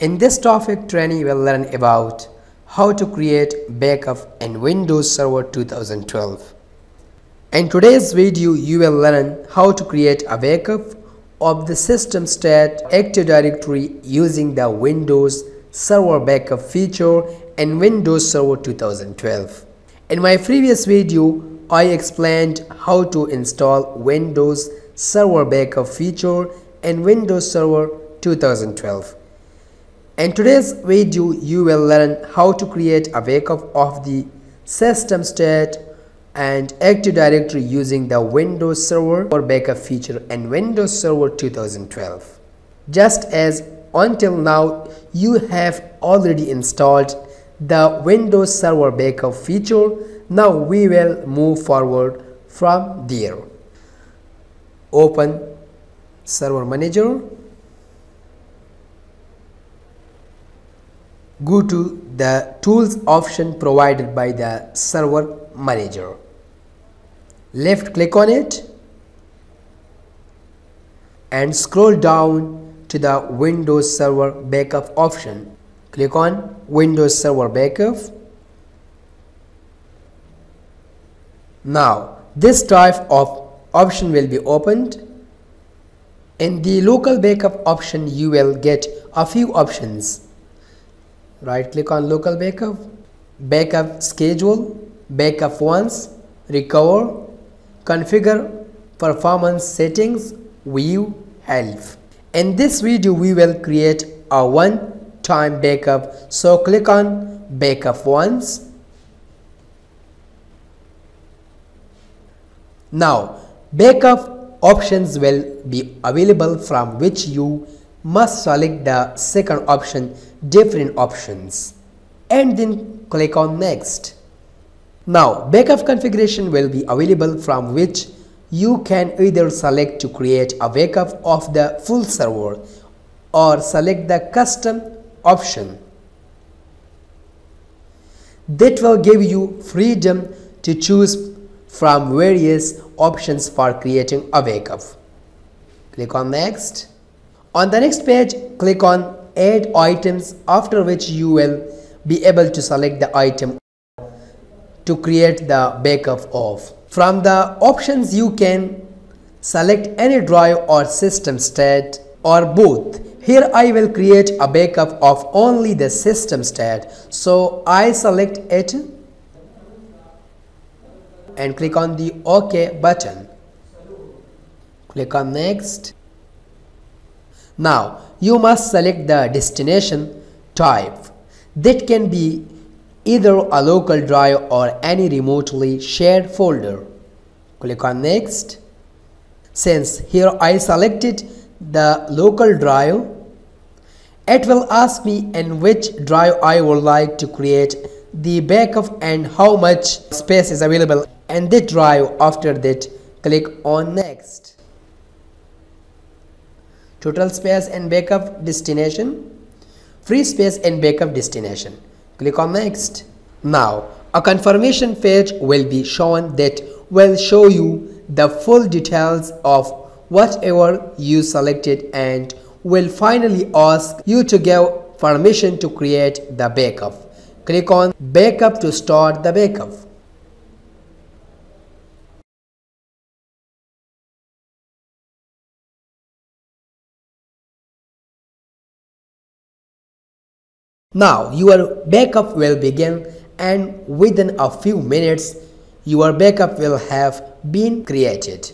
In this topic training we will learn about how to create backup in Windows Server 2012. In today's video you will learn how to create a backup of the system state Active Directory using the Windows Server Backup feature in Windows Server 2012. In my previous video I explained how to install Windows Server Backup feature in Windows Server 2012. In today's video you will learn how to create a backup of the system state and Active Directory using the Windows Server Backup feature in Windows Server 2012. Just as until now you have already installed the Windows Server Backup feature, now we will move forward from there. Open Server Manager go to the tools option provided by the server manager. Left click on it and scroll down to the windows server backup option. Click on windows server backup. Now this type of option will be opened. In the local backup option you will get a few options right click on local backup backup schedule backup once recover configure performance settings view help in this video we will create a one time backup. So click on backup once. Now backup options will be available from which you must select the second option different options and then click on next. Now backup configuration will be available from which you can either select to create a backup of the full server or select the custom option. That will give you freedom to choose from various options for creating a backup. Click on next on the next page, click on add items after which you will be able to select the item to create the backup of. From the options you can select any drive or system state or both. Here I will create a backup of only the system state. So I select it and click on the OK button. Click on next now you must select the destination type that can be either a local drive or any remotely shared folder. Click on next. Since here I selected the local drive, it will ask me in which drive I would like to create the backup and how much space is available and that drive after that click on next total space and backup destination. Free space and backup destination. Click on next. Now a confirmation page will be shown that will show you the full details of whatever you selected and will finally ask you to give permission to create the backup. Click on backup to start the backup Now your backup will begin and within a few minutes your backup will have been created.